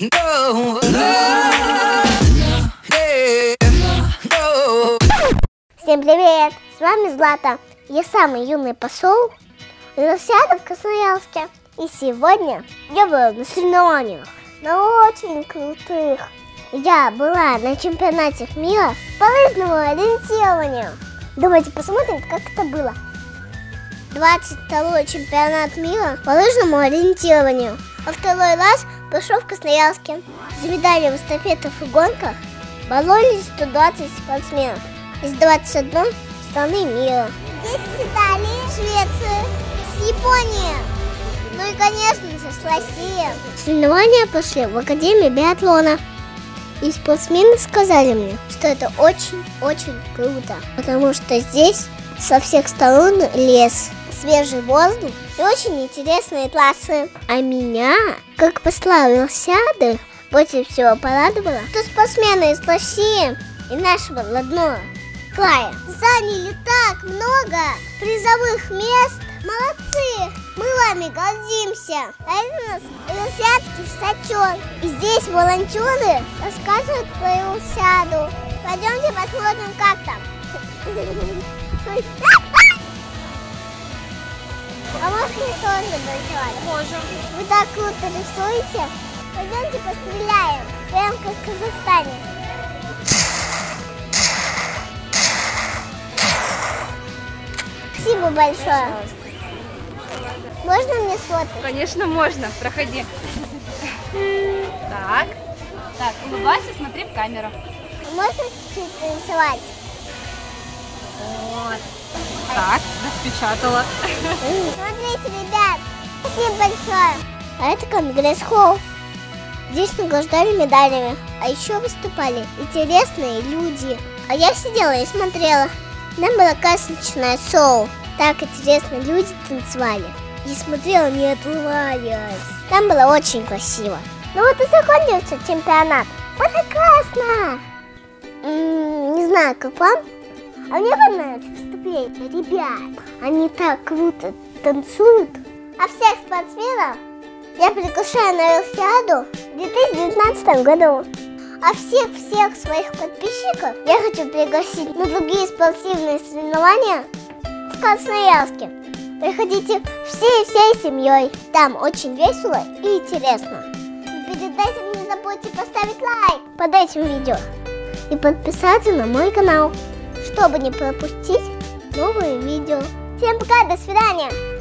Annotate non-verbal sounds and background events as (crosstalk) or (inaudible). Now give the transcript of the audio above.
Всем привет! С вами Злата. Я самый юный посол Росята в Красноярске. И сегодня я была на соревнованиях, на очень крутых. Я была на чемпионате мира по лыжному ориентированию. Давайте посмотрим, как это было. 22 чемпионат мира по лыжному ориентированию. А второй раз прошел в Красноярске. За медали в эстафетах и гонках боролись 120 спортсменов из 21 страны мира. Здесь с Италии, Швеции, с Японии, ну и, конечно же, с России. Соревнования пошли в Академии биатлона. И спортсмены сказали мне, что это очень-очень круто, потому что здесь со всех сторон лес, свежий воздух и очень интересные классы. А меня, как посла Росиады, больше всего порадовало, что спортсмены из России и нашего родного края заняли так много призовых мест. Молодцы! Мы вами гордимся. А это у нас Илсиадский стачок. И здесь волонтеры рассказывают про Илсиаду. Пойдемте посмотрим, как там. (laughs) Можно тоже нарисовать? Можем. Вы так круто рисуете. Пойдемте постреляем. Прям как в Казахстане. Спасибо большое. Можно мне сфоткать? Конечно, можно. Проходи. Так. Так, улыбайся, смотри в камеру. Можно чуть-чуть нарисовать? Вот. Так, распечатала. Смотрите, ребят, спасибо большое. А это Конгресс-холл. Здесь награждали медалями, а еще выступали интересные люди. А я сидела и смотрела. Нам было красочное шоу. Так интересно люди танцевали. И смотрела, не отрываясь. Там было очень красиво. Ну вот и закончился чемпионат. Вот и классно. М, Не знаю, как вам, а мне понравилось выступление ребят. Они так круто танцуют. А всех спортсменов я приглашаю на Велосиаду в 2019 году. А всех-всех своих подписчиков я хочу пригласить на другие спортивные соревнования в Красноярске. Приходите всей-всей семьей. Там очень весело и интересно. Перед этим не забудьте поставить лайк под этим видео и подписаться на мой канал, чтобы не пропустить новые видео. Всем пока, до свидания!